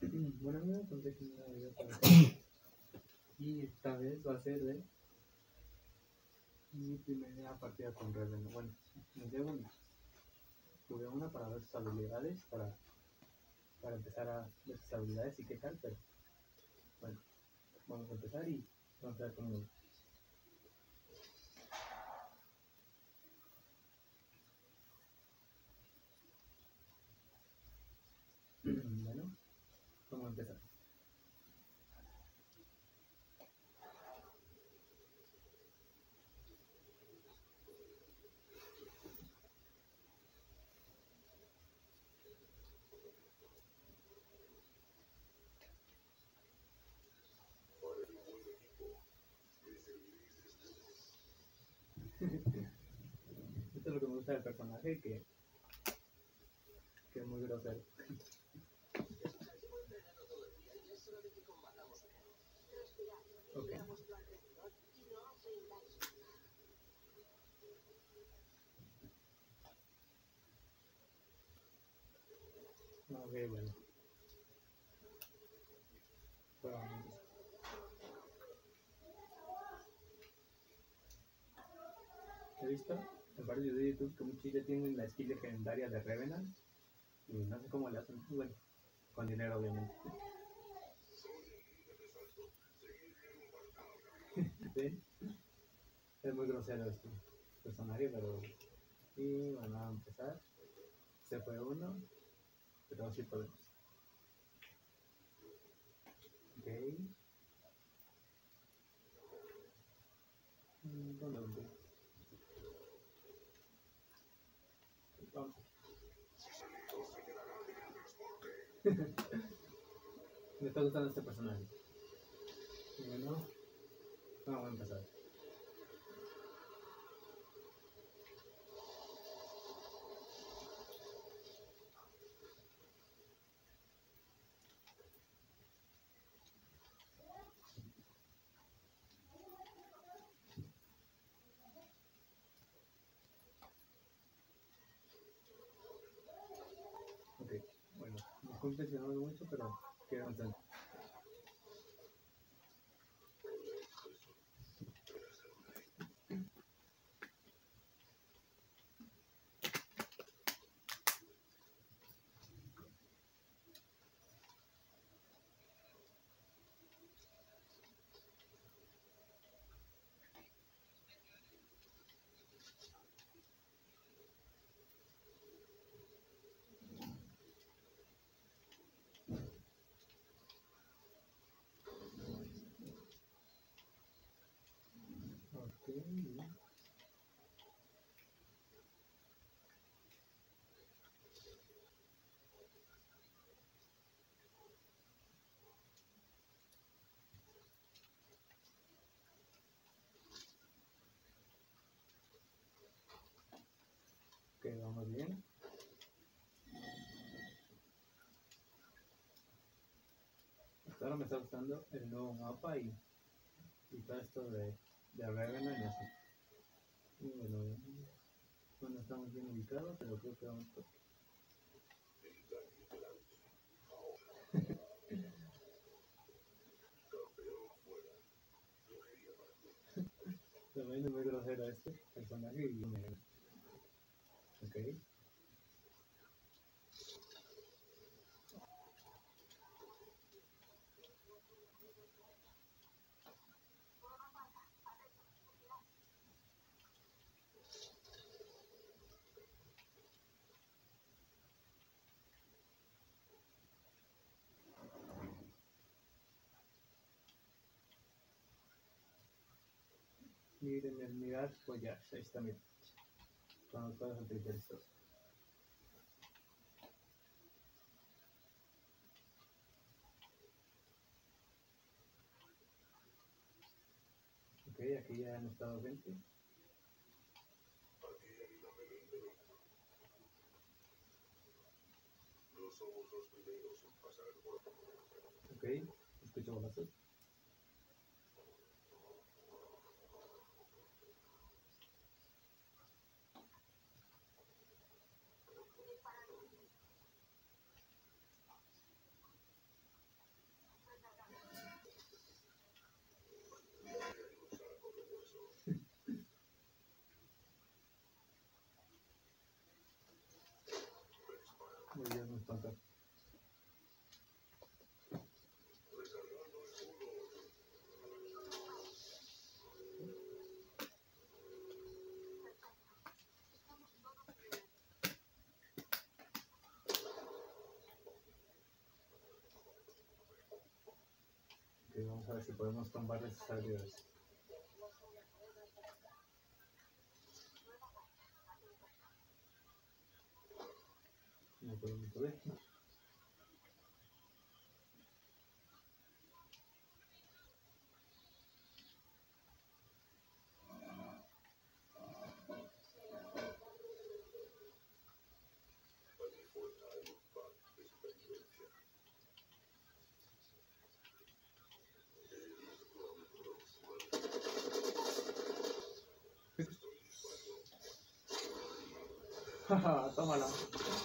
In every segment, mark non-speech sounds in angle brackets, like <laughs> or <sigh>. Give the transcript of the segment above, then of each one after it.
Bueno, que me había otra Y esta vez va a ser de mi primera partida con Revenant. Bueno, me llevo una. Tuve una para ver sus habilidades, para, para empezar a ver sus habilidades y qué tal, pero bueno, vamos a empezar y vamos a ver cómo Bueno, vamos a empezar. Esto es lo que me gusta del personaje, que, que es muy grosero. Ok. Ok, bueno. Vamos. He visto en varios videos de YouTube que muchos ya tienen la skill legendaria de Revenant y no sé cómo le hacen. Bueno, con dinero obviamente. <laughs> Es muy grosero este personaje, pero... Y bueno, a empezar. Se fue uno, pero sí podemos. Ok. Mm, ¿Dónde dónde? Vamos. <laughs> Me está gustando este personaje. Bueno, vamos a empezar. Ok, hablo mucho, pero quiero avanzar. Ok, vamos bien. Hasta ahora me está gustando el nuevo mapa y, y todo esto de, de Revenant y así. Y bueno, bueno, estamos bien ubicados, pero creo que vamos por... <laughs> También es muy grosero este personaje y me... Ok. Miren el mirar, pues ya, ahí está. Con los cuadros anticristales. Ok, aquí ya han estado 20. Ok, escucho balazos. Ok, a ver si podemos tomar esas habilidades. Ver. Jaja, tómala. No.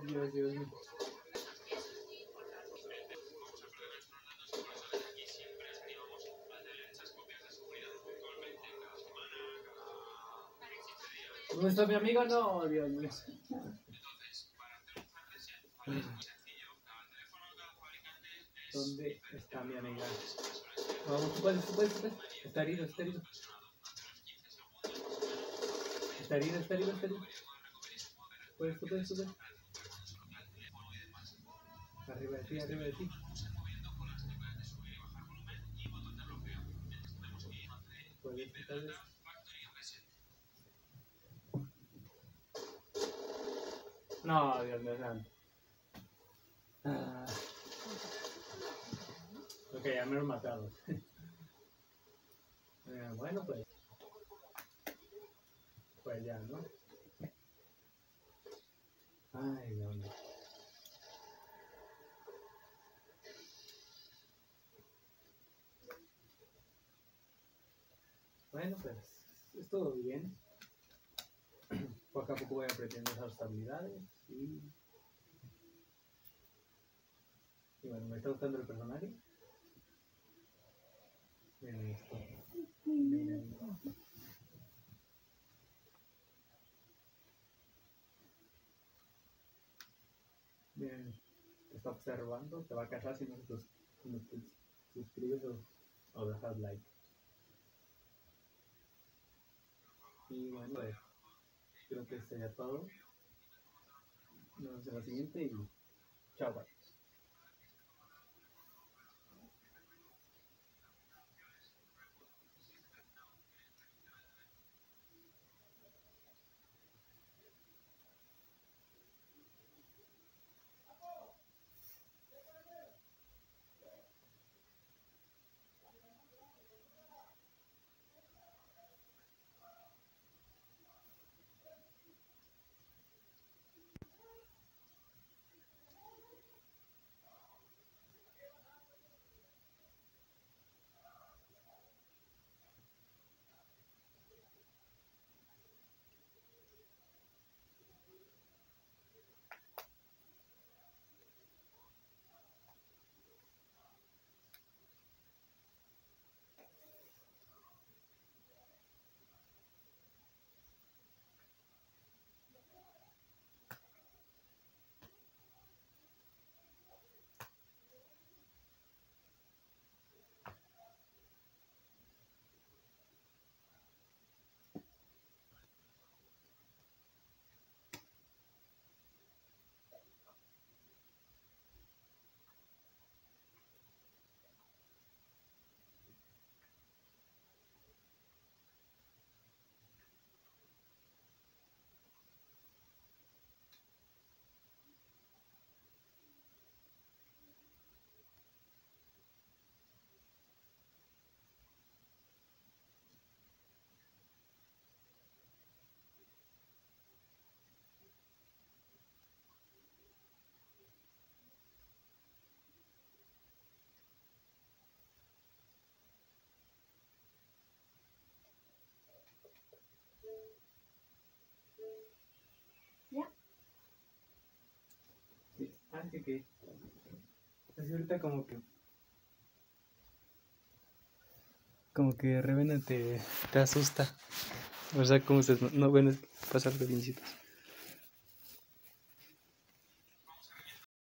Dios, Dios mío. ¿Dónde está mi amiga? No, Dios mío. ¿Dónde está mi amiga? Vamos, tú puedes. Está herido, está herido. Está herido, está herido, está herido. Arriba de ti, arriba de ti. Puedes. No, Dios mío santo. Ah. Ok, ya me lo matado. <laughs> Eh, bueno, pues. Pues ya, ¿no? Ay, Dios. Bueno, pues es todo bien. <clears throat> Poco a poco voy aprendiendo esas habilidades y... Bueno, me está gustando el personaje. Miren esto. Miren. Miren, te está observando, te va a sus- si no te suscribes o, o dejas like. Y bueno, creo que sería todo. Nos vemos en la siguiente y chao, bye. ¿Ya? Sí. Ah, sí, que. Así ahorita como que. Como que Revena te, te asusta. O sea, como se. No, bueno, pasa algo biencitos.